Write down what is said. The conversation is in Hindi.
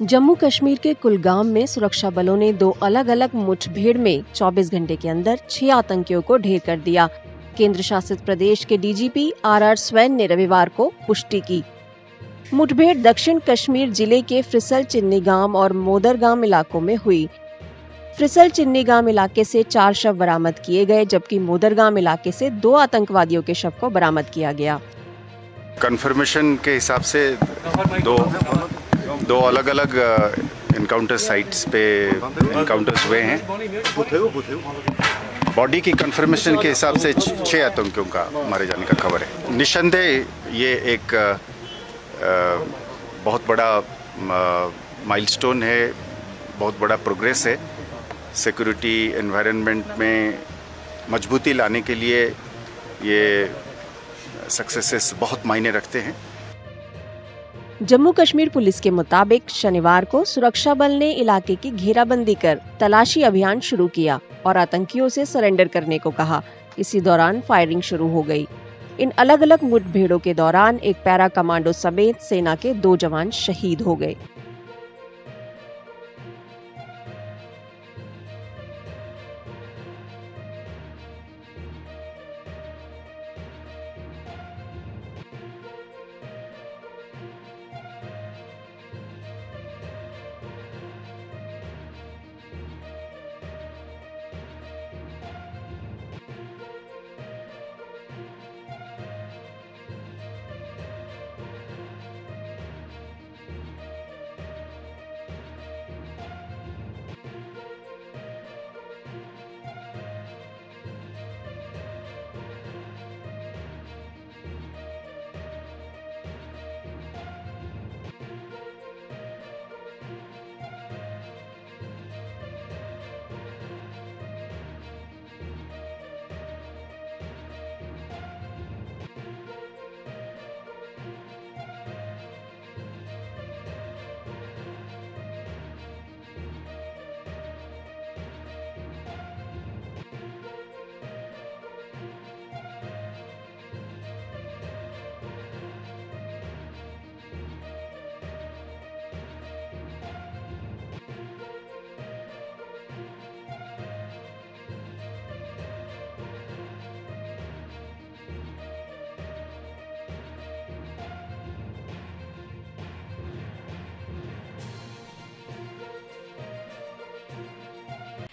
जम्मू कश्मीर के कुलगाम में सुरक्षा बलों ने दो अलग अलग मुठभेड़ में 24 घंटे के अंदर छह आतंकियों को ढेर कर दिया। केंद्र शासित प्रदेश के डीजीपी आर आर स्वैन ने रविवार को पुष्टि की। मुठभेड़ दक्षिण कश्मीर ज़िले के फ्रिसल चिन्नीगाम और मोदरगाम इलाकों में हुई। फ्रिसल चिन्नीगाम इलाके से चार शव बरामद किए गए, जबकि मोदरगाम इलाके से दो आतंकवादियों के शव को बरामद किया गया। कंफर्मेशन के हिसाब से दो दो अलग अलग इनकाउंटर साइट्स पे इनकाउंटर्स हुए हैं। बॉडी की कंफर्मेशन के हिसाब से छः आतंकियों का मारे जाने का खबर है। निसंदेह ये एक बहुत बड़ा माइलस्टोन है, बहुत बड़ा प्रोग्रेस है। सिक्योरिटी एनवायरनमेंट में मजबूती लाने के लिए ये सक्सेसेस बहुत मायने रखते हैं। जम्मू कश्मीर पुलिस के मुताबिक शनिवार को सुरक्षा बल ने इलाके की घेराबंदी कर तलाशी अभियान शुरू किया और आतंकियों से सरेंडर करने को कहा। इसी दौरान फायरिंग शुरू हो गई। इन अलग अलग मुठभेड़ों के दौरान एक पैरा कमांडो समेत सेना के दो जवान शहीद हो गए।